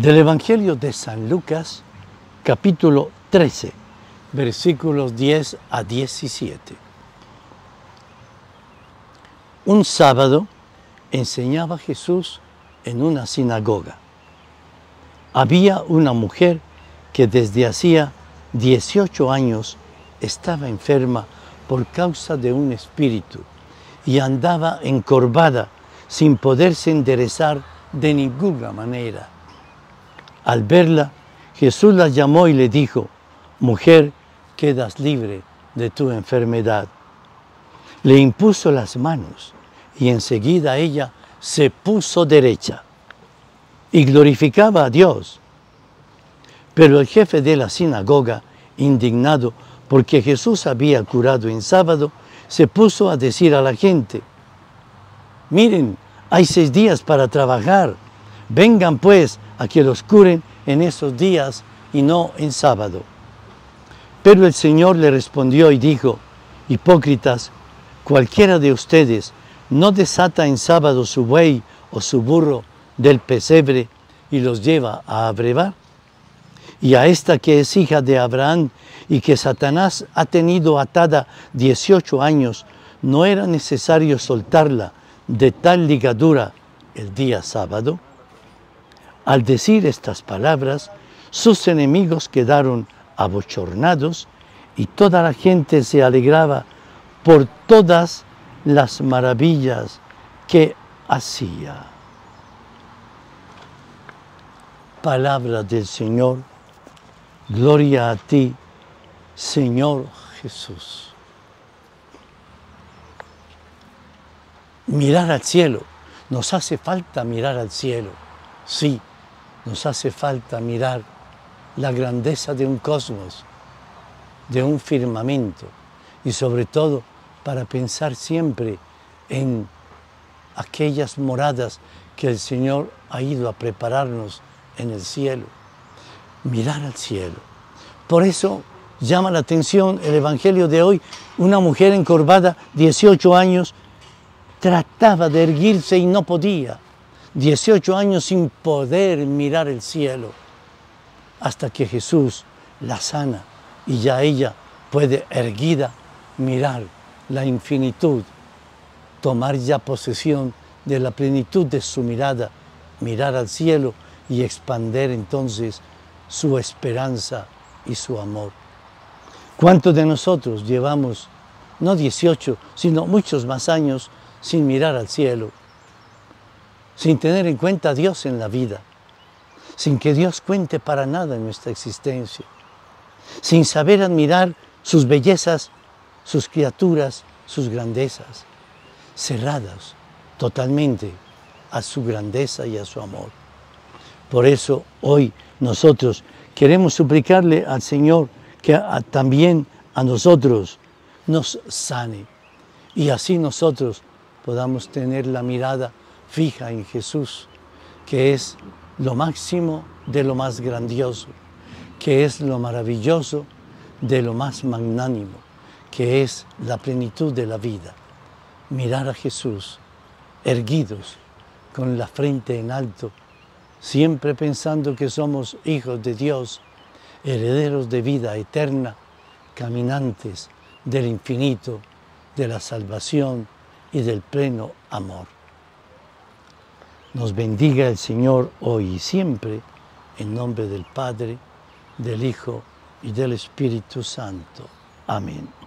Del Evangelio de San Lucas, capítulo 13, versículos 10 a 17. Un sábado enseñaba Jesús en una sinagoga. Había una mujer que desde hacía 18 años estaba enferma por causa de un espíritu y andaba encorvada sin poderse enderezar de ninguna manera. Al verla, Jesús la llamó y le dijo, mujer, quedas libre de tu enfermedad. Le impuso las manos y enseguida ella se puso derecha y glorificaba a Dios. Pero el jefe de la sinagoga, indignado porque Jesús había curado en sábado, se puso a decir a la gente, miren, hay seis días para trabajar, vengan pues a que los curen en esos días y no en sábado. Pero el Señor le respondió y dijo, hipócritas, cualquiera de ustedes no desata en sábado su buey o su burro del pesebre y los lleva a abrevar. Y a esta que es hija de Abraham y que Satanás ha tenido atada 18 años, no era necesario soltarla de tal ligadura el día sábado. Al decir estas palabras, sus enemigos quedaron abochornados y toda la gente se alegraba por todas las maravillas que hacía. Palabra del Señor, gloria a ti, Señor Jesús. Mirar al cielo, nos hace falta mirar al cielo, sí, nos hace falta mirar la grandeza de un cosmos, de un firmamento y sobre todo para pensar siempre en aquellas moradas que el Señor ha ido a prepararnos en el cielo. Mirar al cielo. Por eso llama la atención el Evangelio de hoy. Una mujer encorvada, 18 años, trataba de erguirse y no podía. 18 años sin poder mirar el cielo. Hasta que Jesús la sana y ya ella puede erguida mirar la infinitud, tomar ya posesión de la plenitud de su mirada, mirar al cielo y expander entonces su esperanza y su amor. ¿Cuántos de nosotros llevamos, no 18, sino muchos más años sin mirar al cielo, sin tener en cuenta a Dios en la vida, sin que Dios cuente para nada en nuestra existencia, sin saber admirar sus bellezas sus criaturas, sus grandezas, cerradas totalmente a su grandeza y a su amor. Por eso hoy nosotros queremos suplicarle al Señor que también a nosotros nos sane y así nosotros podamos tener la mirada fija en Jesús, que es lo máximo de lo más grandioso, que es lo maravilloso de lo más magnánimo que es la plenitud de la vida. Mirar a Jesús erguidos, con la frente en alto, siempre pensando que somos hijos de Dios, herederos de vida eterna, caminantes del infinito, de la salvación y del pleno amor. Nos bendiga el Señor hoy y siempre, en nombre del Padre, del Hijo y del Espíritu Santo. Amén.